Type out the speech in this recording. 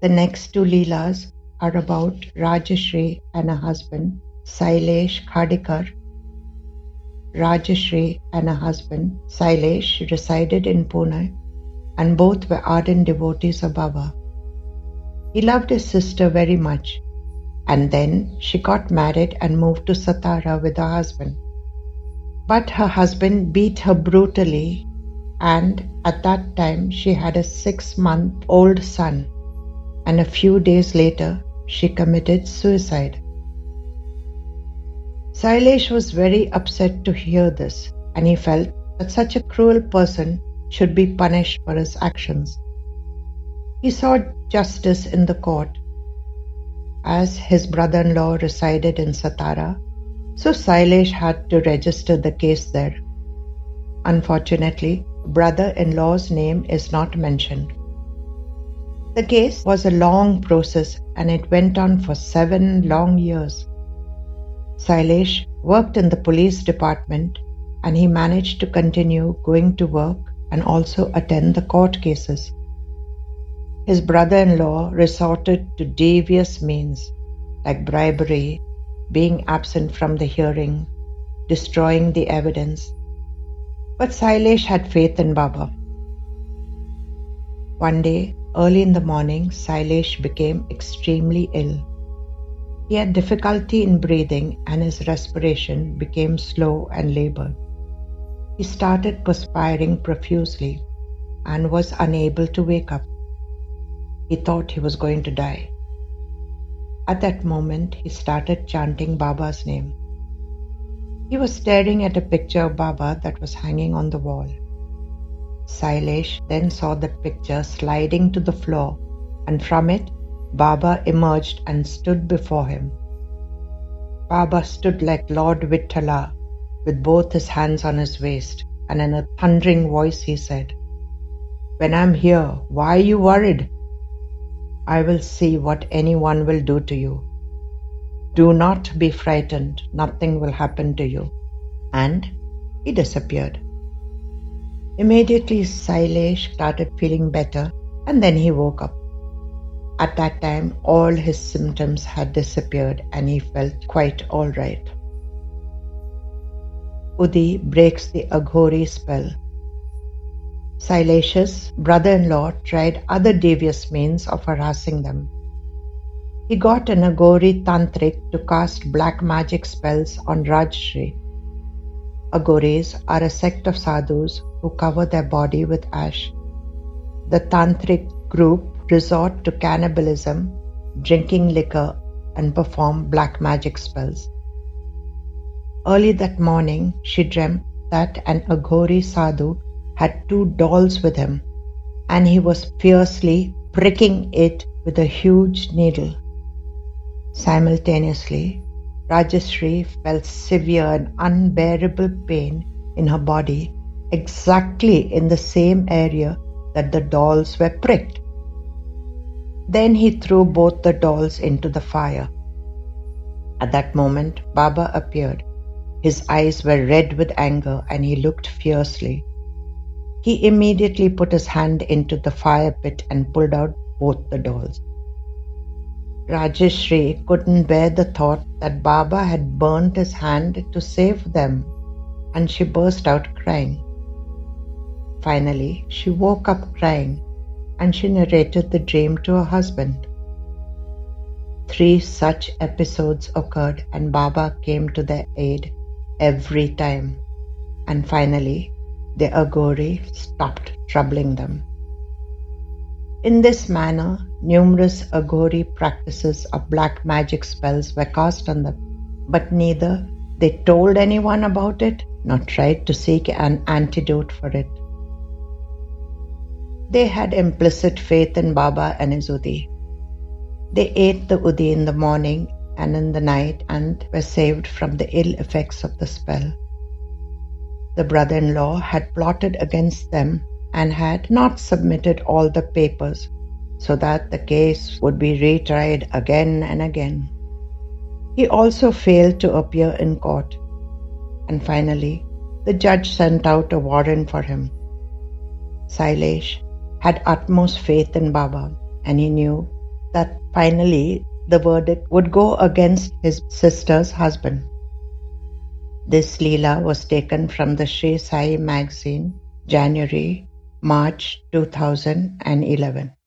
The next two Leelas are about Rajashri and her husband, Sailesh Khedekar. Rajashri and her husband, Sailesh, resided in Pune and both were ardent devotees of Baba. He loved his sister very much and then she got married and moved to Satara with her husband. But her husband beat her brutally, and at that time she had a six month old son, and a few days later she committed suicide. Sailesh was very upset to hear this, and he felt that such a cruel person should be punished for his actions. He sought justice in the court as his brother in law resided in Satara, so Sailesh had to register the case there. Unfortunately, brother in law's name is not mentioned. The case was a long process and it went on for seven long years. Sailesh worked in the police department and he managed to continue going to work and also attend the court cases his brother in law resorted to devious means like bribery, being absent from the hearing, destroying the evidence. But Sailesh had faith in Baba. One day, early in the morning, Sailesh became extremely ill. He had difficulty in breathing and his respiration became slow and labored. He started perspiring profusely and was unable to wake up. He thought he was going to die. At that moment, he started chanting Baba's name. He was staring at a picture of Baba that was hanging on the wall. Sailesh then saw the picture sliding to the floor, and from it, Baba emerged and stood before him. Baba stood like Lord Vittala with both his hands on his waist, and in a thundering voice he said, When I'm here, why are you worried? I will see what anyone will do to you. Do not be frightened, nothing will happen to you. And he disappeared. Immediately, Sailesh started feeling better and then he woke up. At that time, all his symptoms had disappeared and he felt quite all right. Udi breaks the Aghori spell Sailesh's brother in law tried other devious means of harassing them. He got an Aghori Tantrik to cast black magic spells on Rajshri. Aghoris are a sect of sadhus who cover their body with ash. The Tantric group resort to cannibalism, drinking liquor, and perform black magic spells. Early that morning, she dreamt that an Aghori sadhu had two dolls with him, and he was fiercely pricking it with a huge needle. Simultaneously, Rajashri felt severe and unbearable pain in her body exactly in the same area that the dolls were pricked. Then he threw both the dolls into the fire. At that moment, Baba appeared. His eyes were red with anger and he looked fiercely. He immediately put his hand into the fire pit and pulled out both the dolls. Rajeshri couldn't bear the thought that Baba had burnt his hand to save them, and she burst out crying. Finally, she woke up crying and she narrated the dream to her husband. Three such episodes occurred, and Baba came to their aid every time. And finally, the Aghori stopped troubling them. In this manner, numerous Aghori practices of black magic spells were cast on them, but neither they told anyone about it nor tried to seek an antidote for it. They had implicit faith in Baba and his Udi. They ate the Udi in the morning and in the night and were saved from the ill effects of the spell the brother in law had plotted against them and had not submitted all the papers so that the case would be retried again and again. He also failed to appear in court, and finally, the judge sent out a warrant for him. Sailesh had utmost faith in Baba, and he knew that finally the verdict would go against his sister's husband. This Leela was taken from the Sri Sai magazine, January March 2011.